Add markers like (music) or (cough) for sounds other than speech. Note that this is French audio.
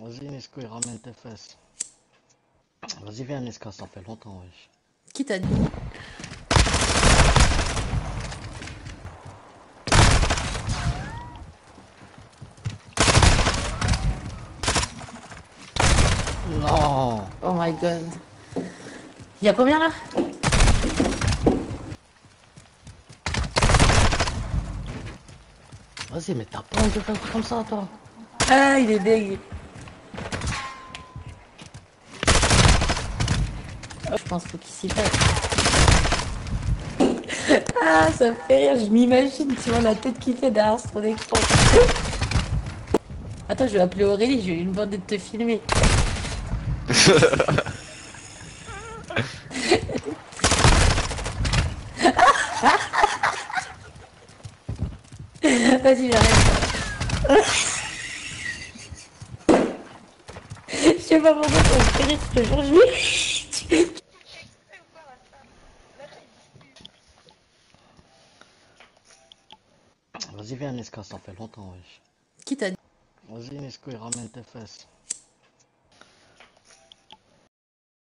Vas-y, Nesco, il ramène tes fesses. Vas-y, viens, Nesca, ça fait longtemps, wesh. Qui t'a dit Non Oh my god. Il y a combien là? Vas-y, mais t'as pas honte de faire un truc comme ça, toi? Ah, il est dégueu. Je pense qu'il s'y fasse. (laughs) Ah, ça me fait rire, je m'imagine, tu vois la tête qui fait derrière son écran. Attends, je vais appeler Aurélie, je vais lui demander de te filmer. (laughs) Vas-y, j'arrête. (laughs) Je sais pas pourquoi ça me fait rire, je Vas-y, viens, Nesca, ça fait longtemps, wesh. Qui t'a dit Vas-y, Nesco, il ramène tes fesses.